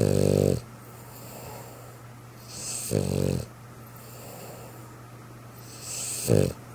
す。す。す。